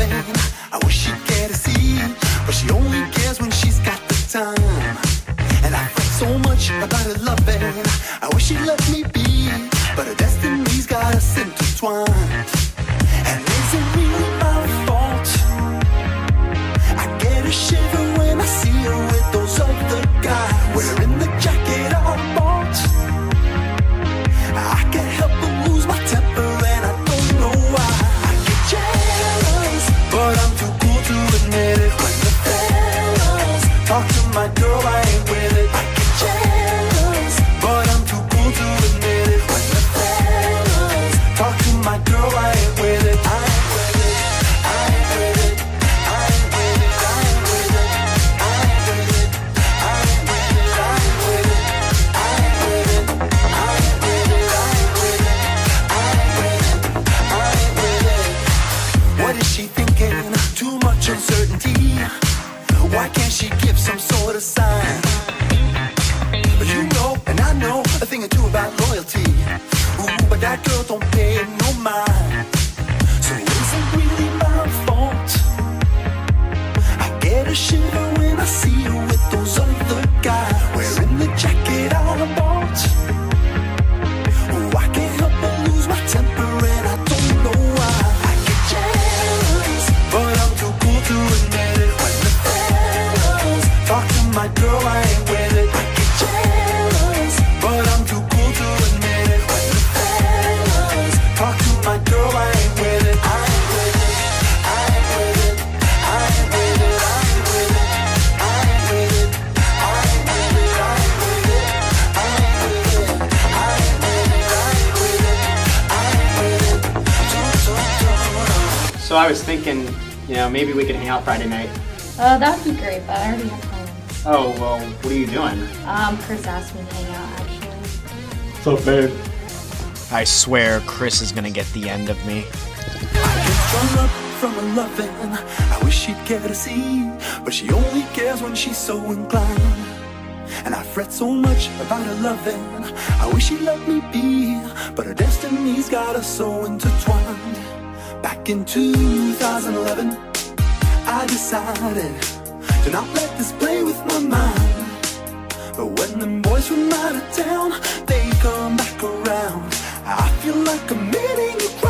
I wish she cared to see, but she only cares when she's got the time. And I fret so much about her loving. I wish she'd let me be, but her destiny's got us intertwined. And is it really my fault? I get a shiver when I see her with those other guys. We're in Much uncertainty. Why can't she give some sort of sign? You know, and I know a thing or two about I was thinking, you know, maybe we could hang out Friday night. Uh, that would be great, but I already have plans. Oh, well, what are you doing? Um, Chris asked me to hang out, actually. So, babe. I swear Chris is gonna get the end of me. I get strung up from her loving. I wish she'd care to see, but she only cares when she's so inclined. And I fret so much about her loving. I wish she'd let me be, but her destiny's got us so intertwined. Back in 2011, I decided to not let this play with my mind. But when them boys from out of town, they come back around. I feel like I'm meeting crime.